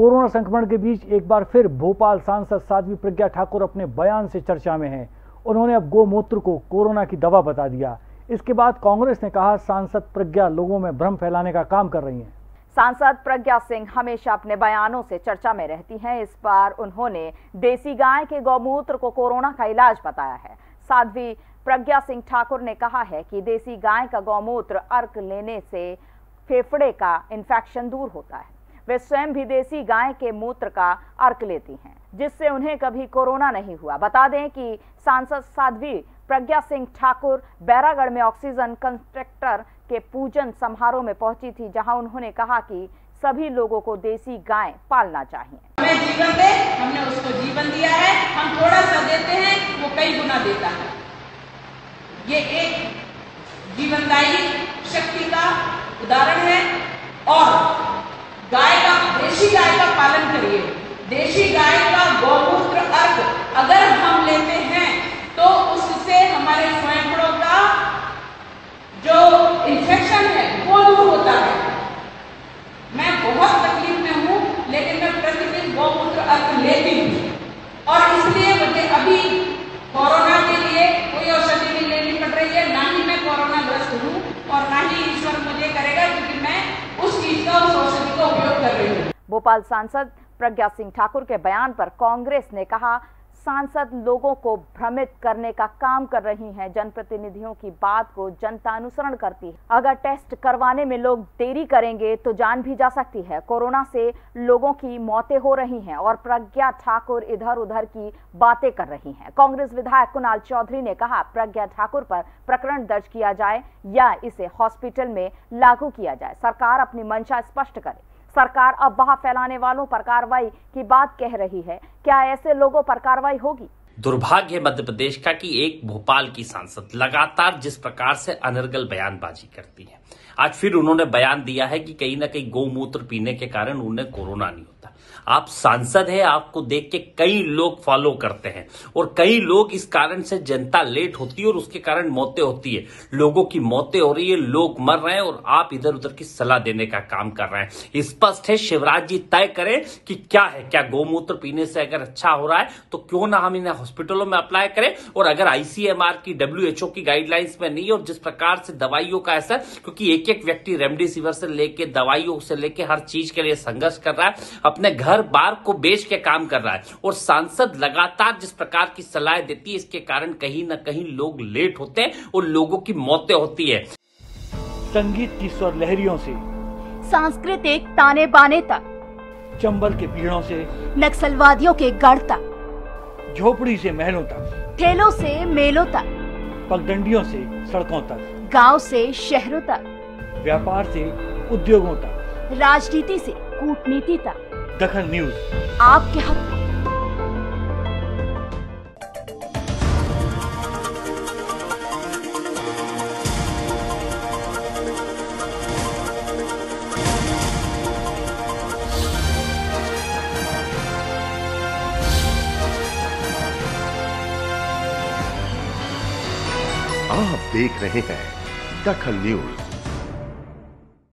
Corona संक्रमण के बीच एक बार फिर भोपाल सांसद साध्वी प्रज्ञा ठाकुर अपने बयान से चर्चा में हैं। उन्होंने अब गोमूत्र को कोरोना की दवा बता दिया। इसके बाद कांग्रेस ने कहा, सांसद प्रज्ञा लोगों में भ्रम फैलाने का काम कर रही हैं। सांसद प्रज्ञा सिंह हमेशा अपने बयानों से चर्चा में रहती हैं। इस बार उन्होंने देसी गाय के गौमूत्र को कोरोना का इलाज बताया है। साध्वी प्रज्ञा सिंह ठाकुर ने कहा है कि देसी गाय का गौमूत्र अर्क लेने से फेफड़े का इन्फेक्शन दूर होता है। वे स्वयं भी देसी गाय के मूत्र का अर्क लेती हैं, जिससे उन्हें कभी कोरोना नहीं हुआ। बता दें कि सांसद साध्वी, प्रज्ञा सिंह ठाकुर, बैरागढ़ में ऑक्सीजन कंस्ट्रक्टर के पूजन समारोह में पहुँची थी, जहाँ उन्होंने कहा कि सभी लोगों को देसी गाय पालना चाहिए। हमें जीवन दे, हमने उसको जीवन दिया है, हम थोड़ा सा देते हैं, वो कई गुना देता है। ये एक जीवनदायी शक्ति का उदाहरण है और गाय का देशी गाय का पालन करिए देशी गाय का गौमूत्र अर्घ अगर हम लेते हैं तो उससे हमारे स्वयंपड़ों का जो इन्फेक्शन है वो दूर होता है मैं बहुत तकलीफ़ में हूँ लेकिन मैं प्रतिदिन गौमूत्र अर्घ लेती हूँ और इसलिए मुझे अभी कोरोना के लिए कोई औषधि नहीं लेनी पड़ रही है ना ही मैं कोरोना ग्रस्त हूँ और ना ही ईश्वर मुझे करेगा, क्योंकि मैं उस चीज़ का, उस औषधि का उपयोग कर रही हूँ। भोपाल सांसद प्रज्ञा सिंह ठाकुर के बयान पर कांग्रेस ने कहा सांसद लोगों को भ्रमित करने का काम कर रही हैं। जनप्रतिनिधियों की बात को जनता अनुसरण करती है। अगर टेस्ट करवाने में लोग देरी करेंगे तो जान भी जा सकती है। कोरोना से लोगों की मौतें हो रही हैं और प्रज्ञा ठाकुर इधर उधर की बातें कर रही हैं। कांग्रेस विधायक कुणाल चौधरी ने कहा, प्रज्ञा ठाकुर पर प्रकरण दर्ज किया जाए या इसे हॉस्पिटल में लागू किया जाए। सरकार अपनी मंशा स्पष्ट करे। सरकार अब अफवाह फैलाने वालों पर कार्रवाई की बात कह रही है। क्या ऐसे लोगों पर कार्रवाई होगी? दुर्भाग्य मध्य प्रदेश का कि एक भोपाल की सांसद लगातार जिस प्रकार से अनर्गल बयानबाजी करती है। आज फिर उन्होंने बयान दिया है कि कहीं ना कहीं गौमूत्र पीने के कारण उन्हें कोरोना नहीं होता। आप सांसद है, आपको देख के कई लोग फॉलो करते हैं। और कई लोग इस कारण से जनता लेट होती है और उसके कारण मौतें होती है। लोगों की मौतें हो रही है, लोग मर रहे हैं और आप इधर उधर की सलाह देने का काम कर रहे हैं। स्पष्ट है, शिवराज जी, तय करें कि क्या है, क्या गौमूत्र पीने से अगर अच्छा हो रहा है तो क्यों ना हम इन्हें हॉस्पिटलों में अप्लाई करें? और अगर आईसीएमआर की डब्ल्यूएचओ की गाइडलाइंस में नहीं और जिस प्रकार से दवाइयों का असर, क्योंकि एक एक व्यक्ति रेमडेसिविर से लेके, दवाइयों से लेके हर चीज़ के लिए संघर्ष कर रहा है, अपने घर बार को बेच के काम कर रहा है और सांसद लगातार जिस प्रकार की सलाह देती है इसके कारण कहीं ना कहीं लोग लेट होते हैं और लोगों की मौतें होती है। संगीत की स्वर लहरियों से सांस्कृतिक ताने बाने तक चंबल के पीड़ों से नक्सलवादियों के गढ़ तक झोपड़ी से महलों तक ठेलों से मेलों तक पगडंडियों से सड़कों तक गाँव से शहरों तक व्यापार से उद्योगों तक राजनीति से कूटनीति तक। दखल न्यूज़। आपके हक। आप देख रहे हैं दखल न्यूज़।